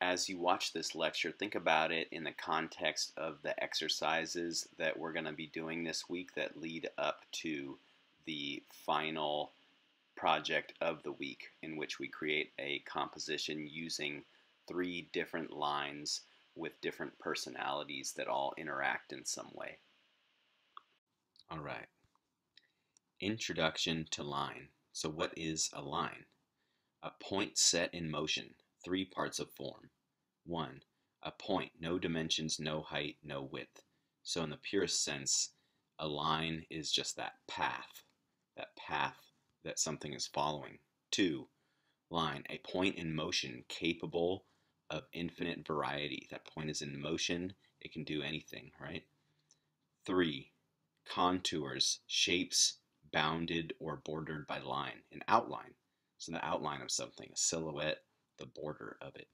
as you watch this lecture, think about it in the context of the exercises that we're going to be doing this week that lead up to the final project of the week in which we create a composition using three different lines with different personalities that all interact in some way. All right. Introduction to line. So what is a line? A point set in motion three parts of form. 1. A point, no dimensions, no height, no width. So in the purest sense, a line is just that path, that path that something is following. 2. Line, a point in motion capable of infinite variety. That point is in motion, it can do anything, right? 3. Contours, shapes bounded or bordered by line, an outline. So the outline of something, a silhouette, the border of it.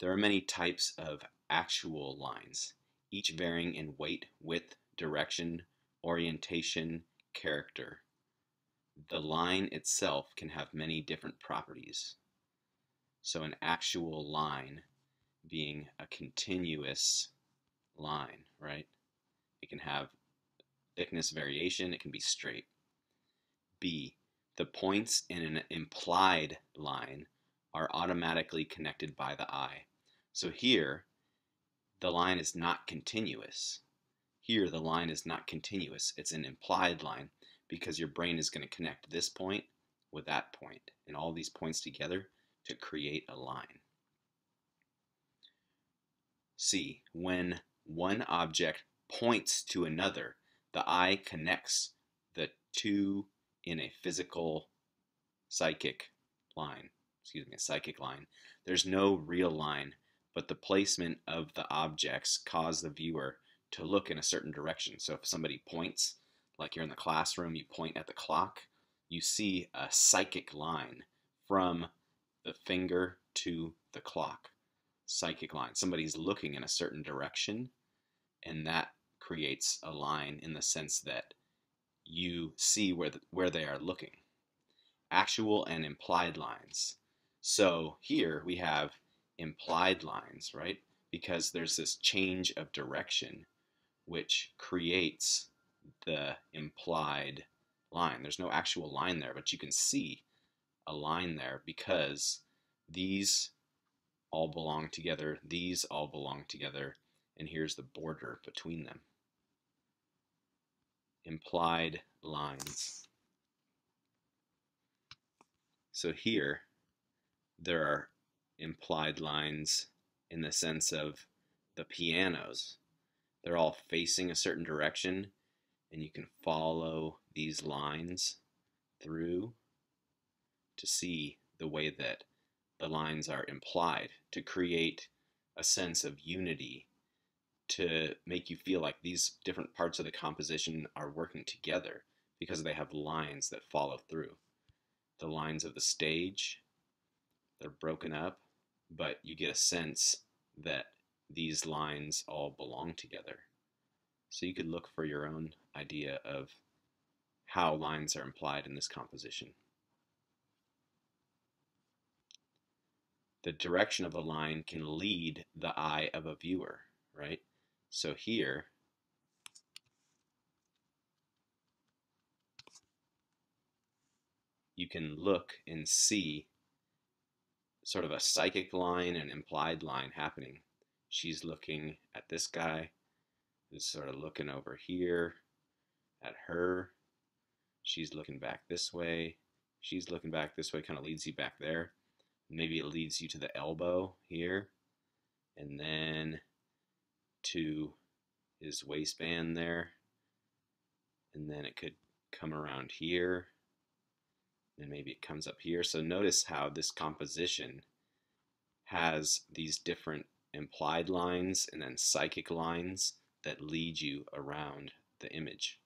There are many types of actual lines, each varying in weight, width, direction, orientation, character. The line itself can have many different properties. So an actual line being a continuous line, right? It can have thickness variation, it can be straight. B, the points in an implied line are automatically connected by the eye. So here, the line is not continuous. Here, the line is not continuous. It's an implied line because your brain is going to connect this point with that point and all these points together to create a line. C. When one object points to another, the eye connects the two in a physical psychic line, excuse me, a psychic line. There's no real line, but the placement of the objects cause the viewer to look in a certain direction. So if somebody points, like you're in the classroom, you point at the clock, you see a psychic line from the finger to the clock. Psychic line. Somebody's looking in a certain direction, and that creates a line in the sense that you see where, the, where they are looking. Actual and implied lines. So here we have implied lines, right? Because there's this change of direction which creates the implied line. There's no actual line there, but you can see a line there because these all belong together, these all belong together, and here's the border between them implied lines. So here, there are implied lines in the sense of the pianos. They're all facing a certain direction, and you can follow these lines through to see the way that the lines are implied to create a sense of unity to make you feel like these different parts of the composition are working together because they have lines that follow through. The lines of the stage, they're broken up, but you get a sense that these lines all belong together. So you could look for your own idea of how lines are implied in this composition. The direction of a line can lead the eye of a viewer, right? So here, you can look and see sort of a psychic line and implied line happening. She's looking at this guy, is sort of looking over here at her. She's looking back this way. She's looking back this way, kind of leads you back there. Maybe it leads you to the elbow here. And then to his waistband there. And then it could come around here. And maybe it comes up here. So notice how this composition has these different implied lines and then psychic lines that lead you around the image.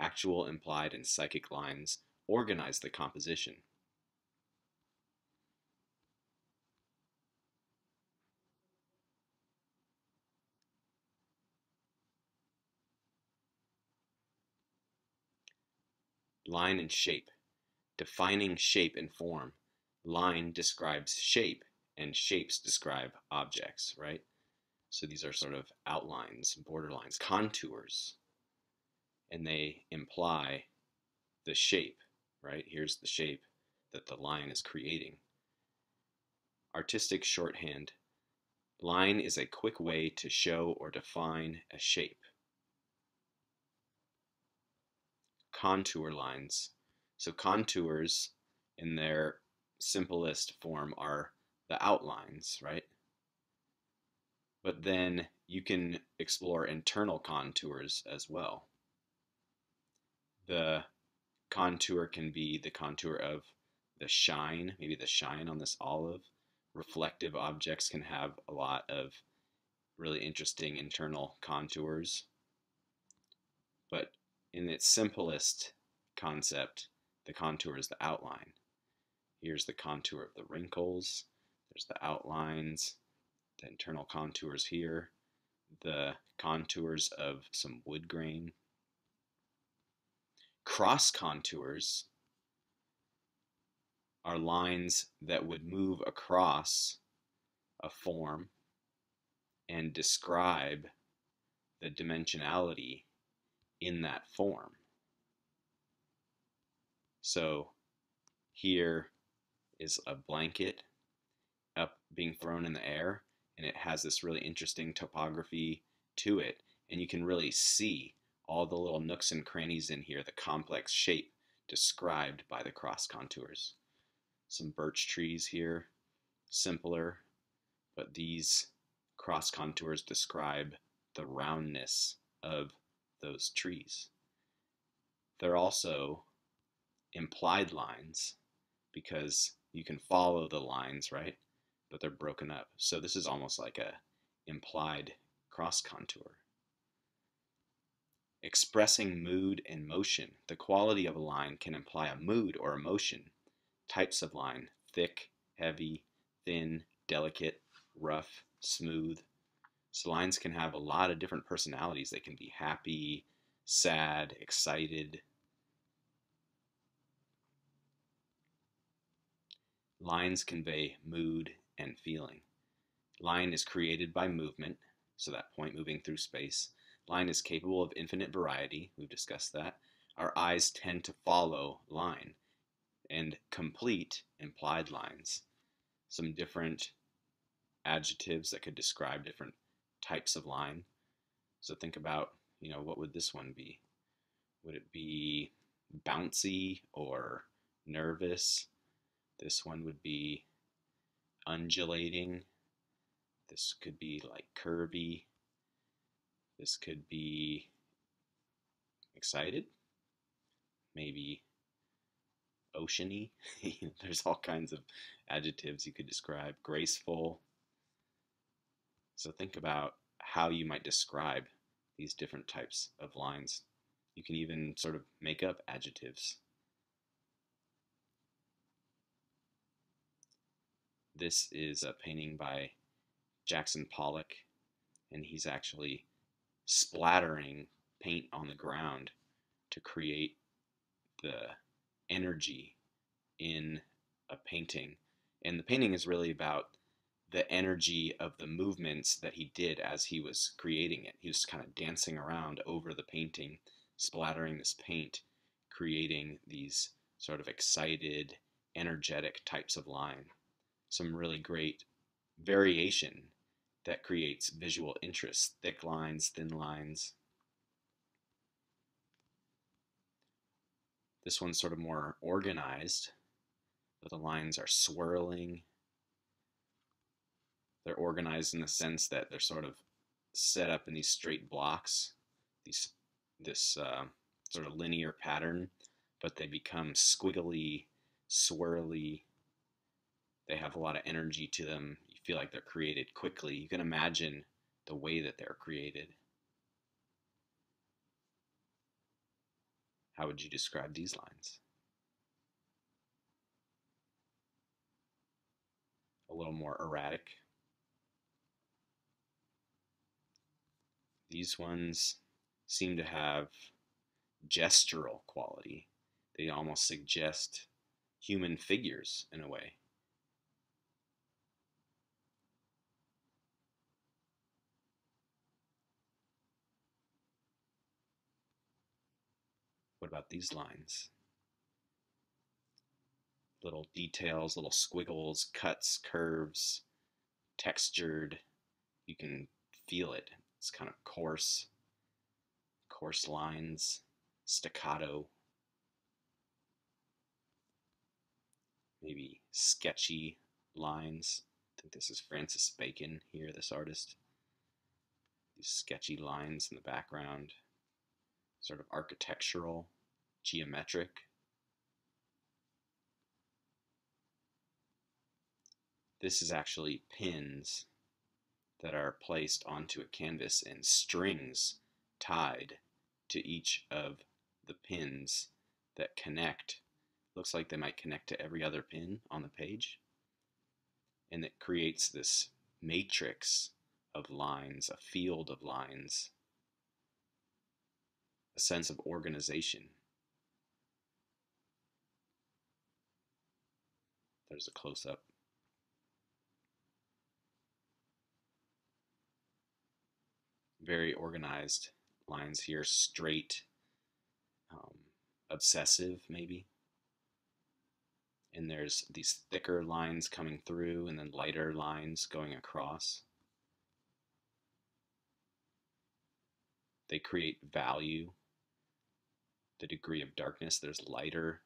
Actual, implied, and psychic lines organize the composition. Line and shape. Defining shape and form. Line describes shape and shapes describe objects, right? So these are sort of outlines, borderlines, contours, and they imply the shape, right? Here's the shape that the line is creating. Artistic shorthand. Line is a quick way to show or define a shape. Contour lines. So contours in their simplest form are the outlines, right? But then you can explore internal contours as well. The contour can be the contour of the shine, maybe the shine on this olive. Reflective objects can have a lot of really interesting internal contours. But in its simplest concept, the contour is the outline. Here's the contour of the wrinkles. There's the outlines, the internal contours here, the contours of some wood grain. Cross contours are lines that would move across a form and describe the dimensionality in that form. So here is a blanket up being thrown in the air and it has this really interesting topography to it and you can really see all the little nooks and crannies in here, the complex shape described by the cross contours. Some birch trees here, simpler, but these cross contours describe the roundness of those trees. They're also implied lines because you can follow the lines, right? But they're broken up. So this is almost like a implied cross contour. Expressing mood and motion. The quality of a line can imply a mood or emotion. Types of line thick, heavy, thin, delicate, rough, smooth. So lines can have a lot of different personalities. They can be happy, sad, excited, Lines convey mood and feeling. Line is created by movement, so that point moving through space. Line is capable of infinite variety. We've discussed that. Our eyes tend to follow line and complete implied lines. Some different adjectives that could describe different types of line. So think about, you know, what would this one be? Would it be bouncy or nervous? This one would be undulating. This could be like curvy. This could be excited. Maybe oceany. There's all kinds of adjectives you could describe. Graceful. So think about how you might describe these different types of lines. You can even sort of make up adjectives This is a painting by Jackson Pollock, and he's actually splattering paint on the ground to create the energy in a painting. And the painting is really about the energy of the movements that he did as he was creating it. He was kind of dancing around over the painting, splattering this paint, creating these sort of excited, energetic types of line some really great variation that creates visual interest, thick lines, thin lines. This one's sort of more organized, but the lines are swirling. They're organized in the sense that they're sort of set up in these straight blocks, these this uh, sort of linear pattern, but they become squiggly, swirly, they have a lot of energy to them. You feel like they're created quickly. You can imagine the way that they're created. How would you describe these lines? A little more erratic. These ones seem to have gestural quality. They almost suggest human figures in a way. What about these lines? Little details, little squiggles, cuts, curves, textured. You can feel it it's kind of coarse, coarse lines, staccato, maybe sketchy lines. I think this is Francis Bacon here, this artist. These sketchy lines in the background, sort of architectural, geometric. This is actually pins that are placed onto a canvas and strings tied to each of the pins that connect. Looks like they might connect to every other pin on the page. And it creates this matrix of lines, a field of lines, a sense of organization. There's a close very organized lines here, straight, um, obsessive maybe. And there's these thicker lines coming through and then lighter lines going across. They create value, the degree of darkness. There's lighter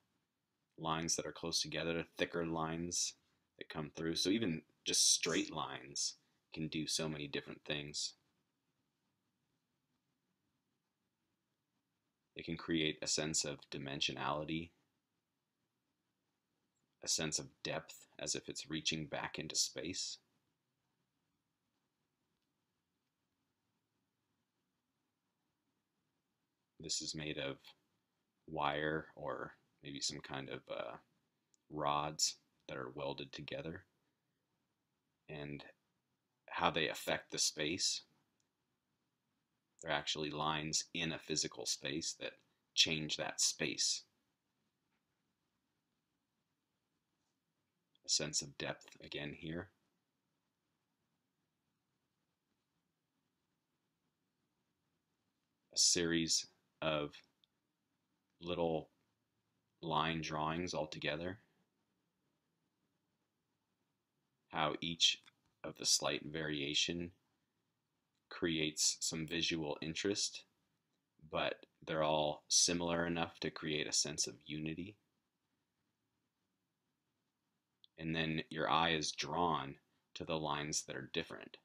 lines that are close together, thicker lines that come through. So even just straight lines can do so many different things. It can create a sense of dimensionality, a sense of depth as if it's reaching back into space. This is made of wire or maybe some kind of uh, rods that are welded together and how they affect the space they're actually lines in a physical space that change that space. A sense of depth again here. A series of little line drawings all together. How each of the slight variation creates some visual interest, but they're all similar enough to create a sense of unity. And then your eye is drawn to the lines that are different.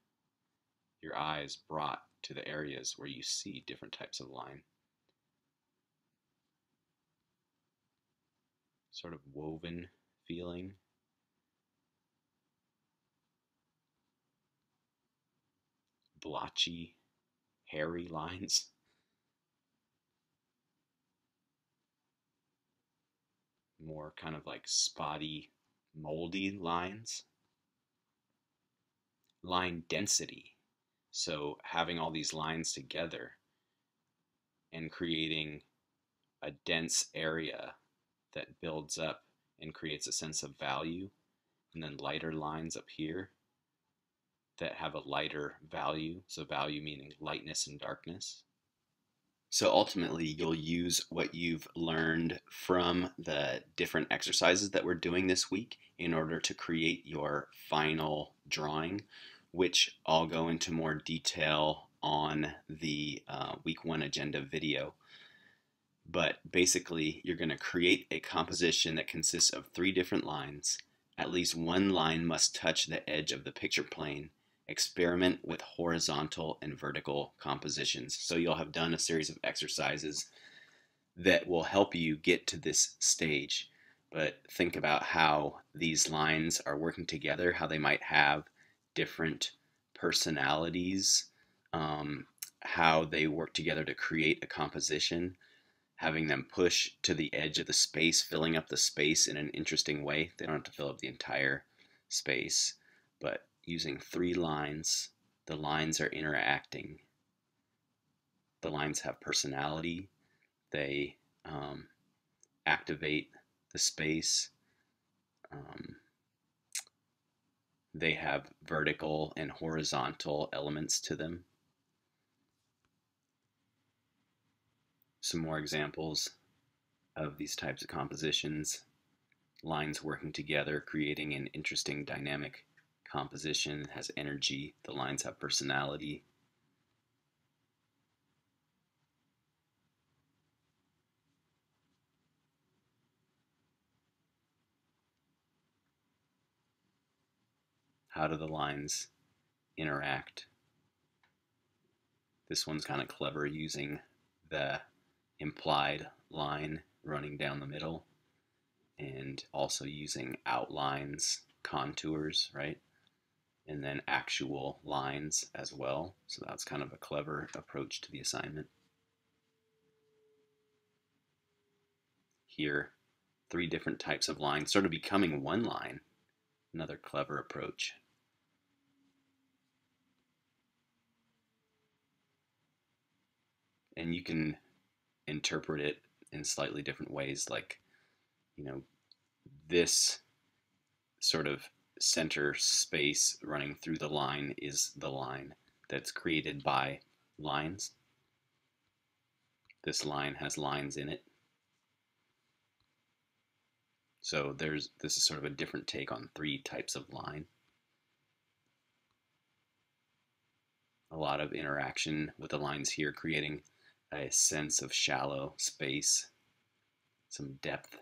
Your eye is brought to the areas where you see different types of line. Sort of woven feeling. Blotchy, hairy lines. More kind of like spotty, moldy lines. Line density. So having all these lines together and creating a dense area that builds up and creates a sense of value, and then lighter lines up here that have a lighter value. So, value meaning lightness and darkness. So, ultimately, you'll use what you've learned from the different exercises that we're doing this week in order to create your final drawing, which I'll go into more detail on the uh, week one agenda video. But basically, you're going to create a composition that consists of three different lines. At least one line must touch the edge of the picture plane experiment with horizontal and vertical compositions. So you'll have done a series of exercises that will help you get to this stage. But think about how these lines are working together, how they might have different personalities, um, how they work together to create a composition, having them push to the edge of the space, filling up the space in an interesting way. They don't have to fill up the entire space, but using three lines. The lines are interacting. The lines have personality. They um, activate the space. Um, they have vertical and horizontal elements to them. Some more examples. of these types of compositions. Lines working together, creating an interesting dynamic composition, it has energy, the lines have personality. How do the lines interact? This one's kind of clever using the implied line running down the middle and also using outlines, contours, right? And then actual lines as well. So that's kind of a clever approach to the assignment. Here, three different types of lines sort of becoming one line. Another clever approach. And you can interpret it in slightly different ways like you know this sort of center space running through the line is the line that's created by lines. This line has lines in it. So there's this is sort of a different take on three types of line. A lot of interaction with the lines here creating a sense of shallow space, some depth